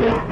Yeah.